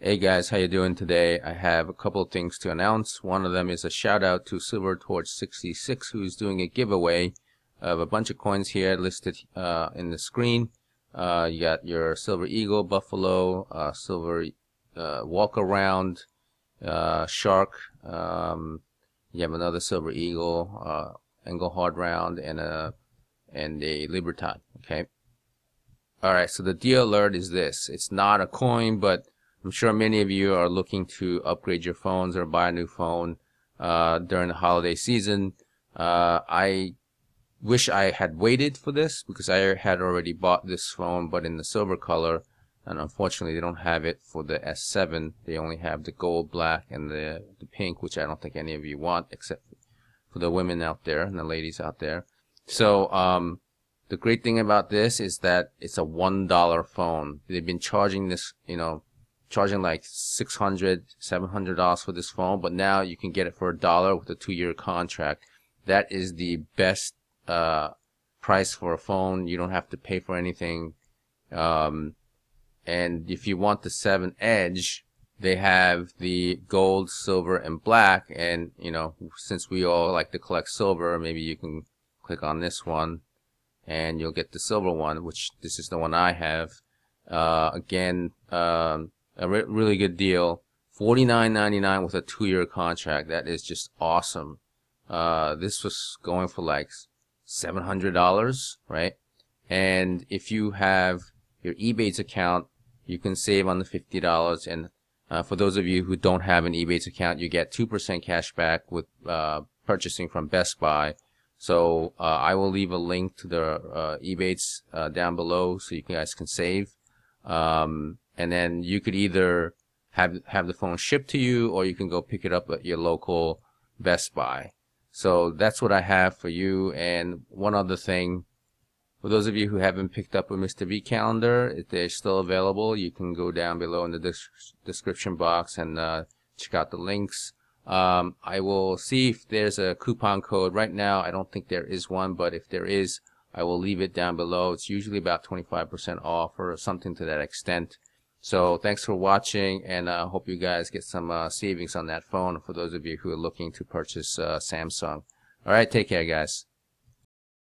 Hey guys, how you doing today? I have a couple of things to announce. One of them is a shout out to SilverTorch66 who's doing a giveaway of a bunch of coins here listed uh, in the screen. Uh, you got your Silver Eagle, Buffalo, uh, Silver uh, Walk Around, uh, Shark. Um, you have another Silver Eagle, uh, Engelhard Round, and a and a Libertad. Okay. All right. So the deal alert is this: it's not a coin, but I'm sure many of you are looking to upgrade your phones or buy a new phone uh, during the holiday season. Uh, I wish I had waited for this because I had already bought this phone, but in the silver color. And unfortunately, they don't have it for the S7. They only have the gold, black, and the, the pink, which I don't think any of you want, except for the women out there and the ladies out there. So, um, the great thing about this is that it's a $1 phone. They've been charging this, you know, charging like 600 $700 for this phone, but now you can get it for a dollar with a two year contract. That is the best uh, price for a phone. You don't have to pay for anything. Um, and if you want the 7 Edge, they have the gold, silver, and black. And, you know, since we all like to collect silver, maybe you can click on this one and you'll get the silver one, which this is the one I have. Uh, again, um, a re really good deal. $49.99 with a two-year contract. That is just awesome. Uh, this was going for like $700, right? And if you have your Ebates account, you can save on the $50. And uh, for those of you who don't have an Ebates account, you get 2% cash back with uh, purchasing from Best Buy. So uh, I will leave a link to the uh, Ebates uh, down below so you guys can save. Um, and then you could either have have the phone shipped to you or you can go pick it up at your local Best Buy. So that's what I have for you. And one other thing, for those of you who haven't picked up a Mr. V calendar, if they're still available, you can go down below in the description box and uh, check out the links. Um, I will see if there's a coupon code. Right now, I don't think there is one, but if there is, I will leave it down below. It's usually about 25% off or something to that extent. So thanks for watching, and I uh, hope you guys get some uh, savings on that phone for those of you who are looking to purchase uh, Samsung. All right, take care, guys.